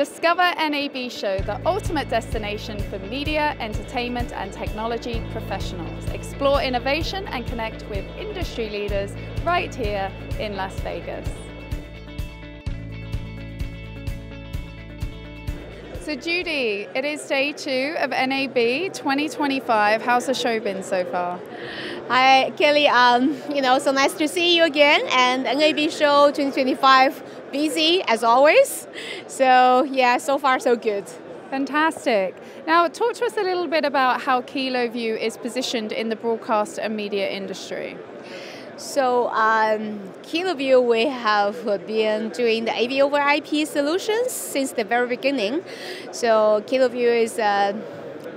Discover NAB Show, the ultimate destination for media, entertainment and technology professionals. Explore innovation and connect with industry leaders right here in Las Vegas. So Judy, it is day two of NAB 2025. How's the show been so far? Hi, Kelly. Um, you know, so nice to see you again. And NAB Show 2025, busy as always. So yeah, so far so good. Fantastic. Now, talk to us a little bit about how KiloView is positioned in the broadcast and media industry. So, um, KiloView, we have been doing the AV over IP solutions since the very beginning. So, KiloView is uh,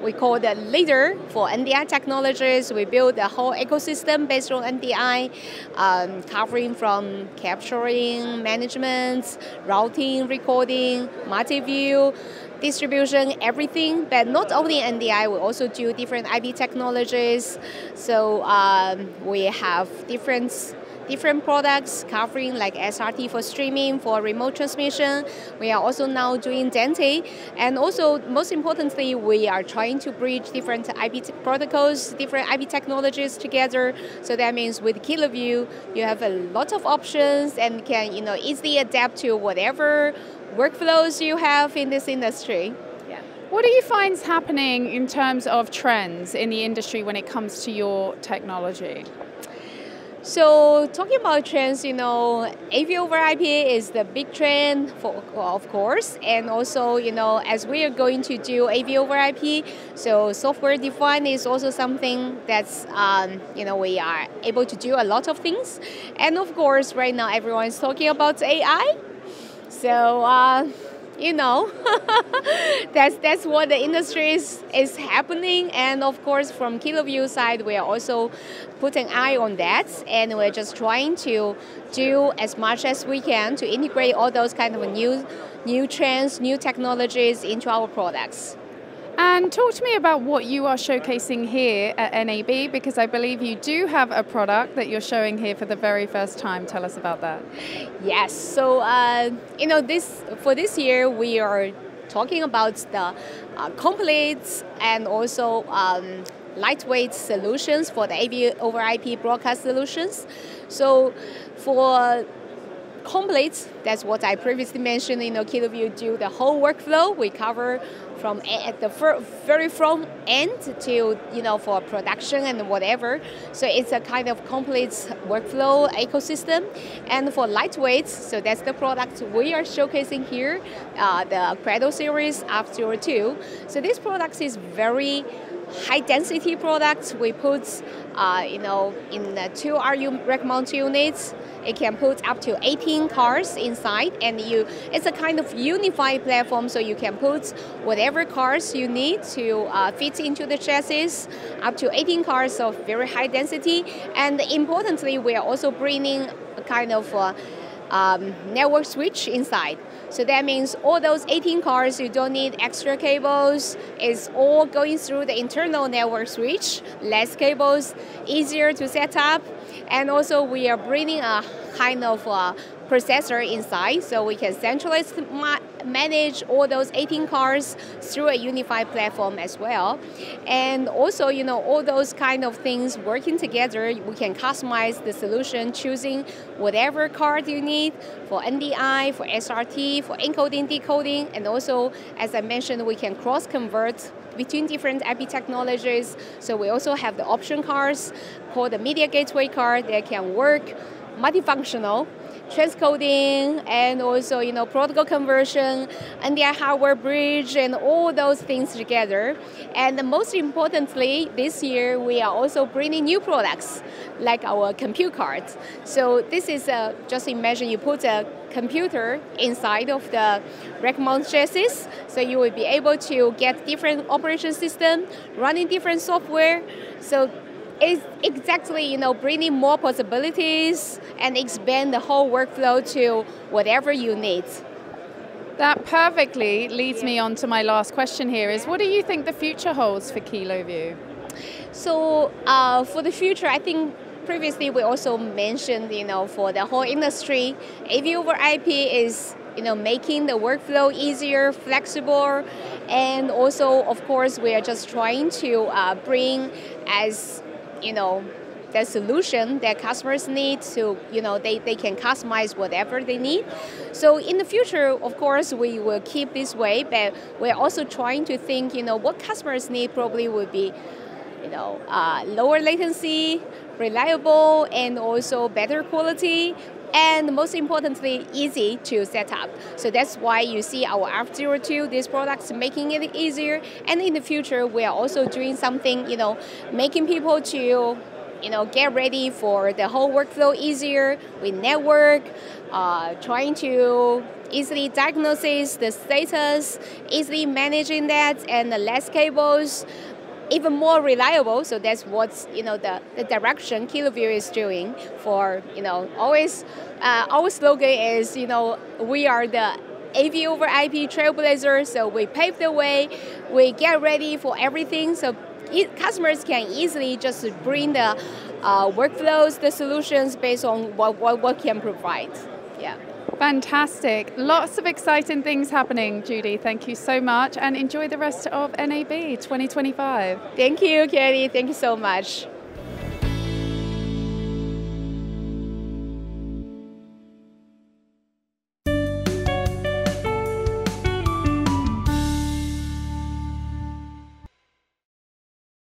we call the leader for NDI technologies. We build a whole ecosystem based on NDI, um, covering from capturing, management, routing, recording, multi-view, distribution, everything. But not only NDI, we also do different IP technologies. So um, we have different different products covering like SRT for streaming, for remote transmission. We are also now doing Dante. And also, most importantly, we are trying to bridge different IP protocols, different IP technologies together. So that means with KiloView, you have a lot of options and can you know easily adapt to whatever workflows you have in this industry. What do you find is happening in terms of trends in the industry when it comes to your technology? So talking about trends, you know, AV over IP is the big trend, for, of course, and also, you know, as we are going to do AV over IP, so software defined is also something that's, um, you know, we are able to do a lot of things, and of course, right now everyone is talking about AI, so. Uh, you know that's that's what the industry is, is happening. And of course from KiloView side we are also putting eye on that. And we're just trying to do as much as we can to integrate all those kind of new new trends new technologies into our products and talk to me about what you are showcasing here at NAB because I believe you do have a product that you're showing here for the very first time. Tell us about that. Yes. So uh, you know this for this year we are talking about the uh, complete and also um, lightweight solutions for the AV over IP broadcast solutions. So for complete, that's what I previously mentioned, you know, KiloView do the whole workflow. We cover from at the very front end to you know for production and whatever. So it's a kind of complete workflow ecosystem. And for lightweight, so that's the product we are showcasing here, uh, the Cradle series RF02. So this product is very high density products. We put, uh, you know, in two RU rack mount units, it can put up to 18 cars inside, and you it's a kind of unified platform, so you can put whatever cars you need to uh, fit into the chassis, up to 18 cars of very high density. And importantly, we are also bringing a kind of uh, um, network switch inside. So that means all those 18 cars, you don't need extra cables. It's all going through the internal network switch, less cables, easier to set up. And also we are bringing a kind of uh, processor inside so we can centrally manage all those 18 cars through a unified platform as well. And also, you know, all those kind of things working together, we can customize the solution choosing whatever card you need for NDI, for SRT, for encoding, decoding, and also, as I mentioned, we can cross convert between different IP technologies. So we also have the option cards called the media gateway card that can work multifunctional transcoding and also you know protocol conversion and the hardware bridge and all those things together. And most importantly this year we are also bringing new products like our compute cards. So this is a, just imagine you put a computer inside of the rack mount chassis so you will be able to get different operation system running different software. So is exactly you know bringing more possibilities and expand the whole workflow to whatever you need. That perfectly leads me on to my last question here is what do you think the future holds for KiloView? So uh, for the future, I think previously we also mentioned, you know, for the whole industry, AV over IP is you know, making the workflow easier, flexible, and also, of course, we are just trying to uh, bring as, you know, the solution that customers need to, you know, they, they can customize whatever they need. So in the future, of course, we will keep this way, but we're also trying to think, you know, what customers need probably would be, you know, uh, lower latency, reliable, and also better quality, and most importantly, easy to set up. So that's why you see our F02, these products making it easier. And in the future, we are also doing something, you know, making people to you know, get ready for the whole workflow easier with network, uh, trying to easily diagnose the status, easily managing that, and the less cables, even more reliable. So that's what's you know the, the direction KiloView is doing for you know always. Uh, our slogan is you know we are the AV over IP trailblazer. So we pave the way, we get ready for everything. So customers can easily just bring the uh, workflows, the solutions based on what, what, what can provide. Yeah. Fantastic. Lots of exciting things happening, Judy. Thank you so much and enjoy the rest of NAB 2025. Thank you, Kelly. Thank you so much.